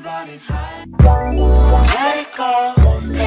body's hot. Let it go.